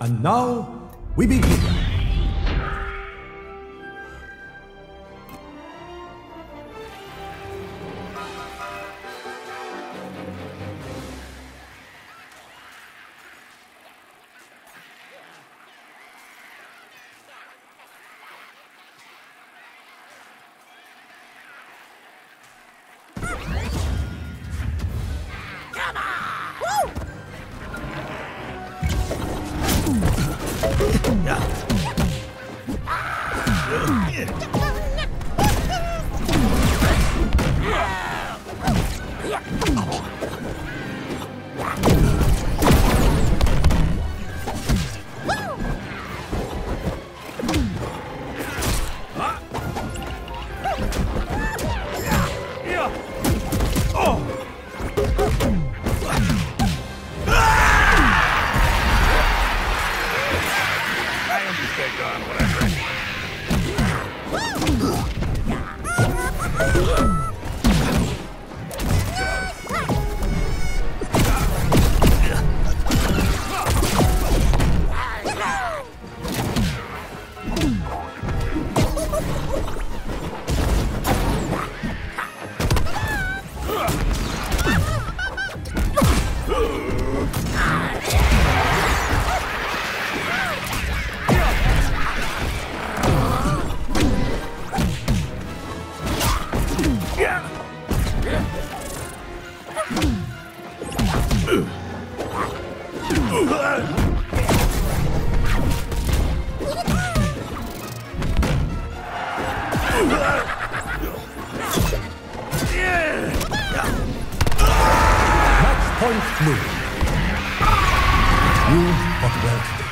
And now we begin. I Match point blue. You fought well today.